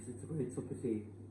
Because it's right opposite.